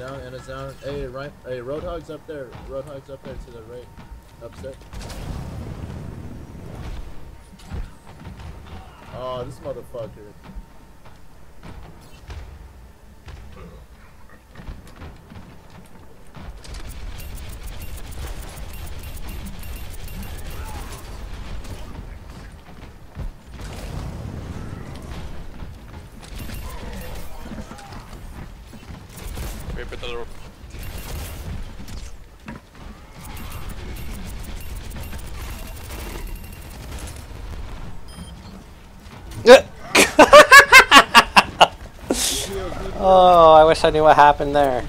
down, it's down. Hey, right, hey, Roadhog's up there. Roadhog's up there to the right. Upset. Oh, this motherfucker. Wait, put the oh, I wish I knew what happened there.